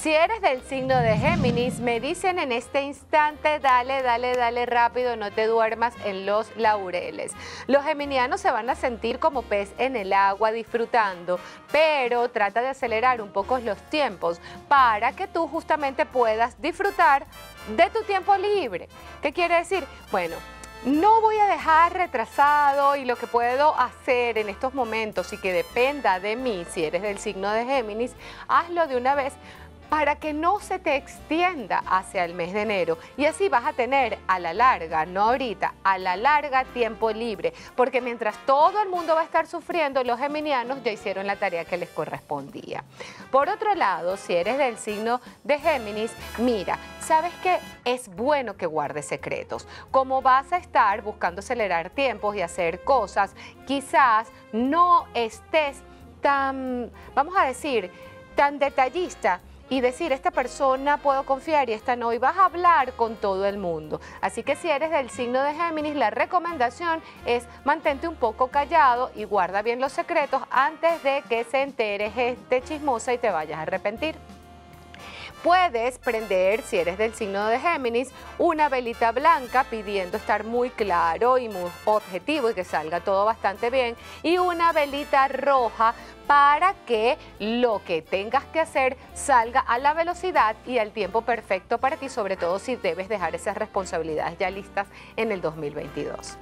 Si eres del signo de Géminis, me dicen en este instante, dale, dale, dale rápido, no te duermas en los laureles. Los geminianos se van a sentir como pez en el agua disfrutando, pero trata de acelerar un poco los tiempos para que tú justamente puedas disfrutar de tu tiempo libre. ¿Qué quiere decir? Bueno, no voy a dejar retrasado y lo que puedo hacer en estos momentos y que dependa de mí, si eres del signo de Géminis, hazlo de una vez para que no se te extienda hacia el mes de enero. Y así vas a tener a la larga, no ahorita, a la larga tiempo libre. Porque mientras todo el mundo va a estar sufriendo, los geminianos ya hicieron la tarea que les correspondía. Por otro lado, si eres del signo de Géminis, mira, sabes que es bueno que guardes secretos. Como vas a estar buscando acelerar tiempos y hacer cosas, quizás no estés tan, vamos a decir, tan detallista y decir, esta persona puedo confiar y esta no, y vas a hablar con todo el mundo. Así que si eres del signo de Géminis, la recomendación es mantente un poco callado y guarda bien los secretos antes de que se entere gente chismosa y te vayas a arrepentir. Puedes prender, si eres del signo de Géminis, una velita blanca pidiendo estar muy claro y muy objetivo y que salga todo bastante bien. Y una velita roja para que lo que tengas que hacer salga a la velocidad y al tiempo perfecto para ti, sobre todo si debes dejar esas responsabilidades ya listas en el 2022.